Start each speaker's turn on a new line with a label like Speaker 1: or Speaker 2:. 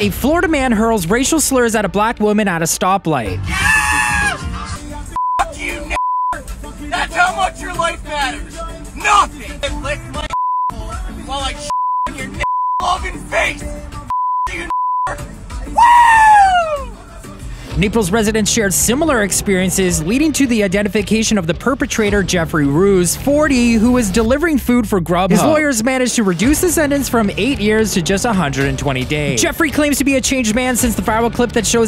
Speaker 1: A Florida man hurls racial slurs at a black woman at a stoplight.
Speaker 2: You, That's how much your life matters. Nothing. Lick my while I your face.
Speaker 1: Naples residents shared similar experiences, leading to the identification of the perpetrator, Jeffrey Rouse, 40, who was delivering food for Grubhub. His lawyers managed to reduce the sentence from eight years to just 120 days. Jeffrey claims to be a changed man since the viral clip that shows